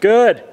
Good.